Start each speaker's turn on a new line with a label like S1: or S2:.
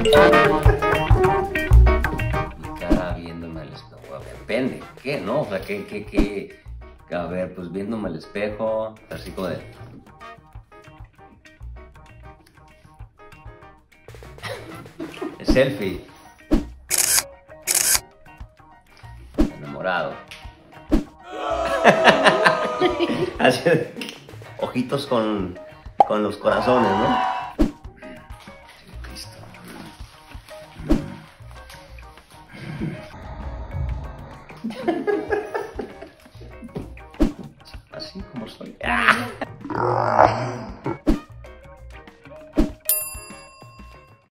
S1: Mi cara viéndome al espejo, a depende, ¿qué no? O sea, ¿qué, qué, qué? A ver, pues viéndome al espejo, así como de... Selfie. Enamorado. Así, ojitos con, con los corazones, ¿no? Así como soy.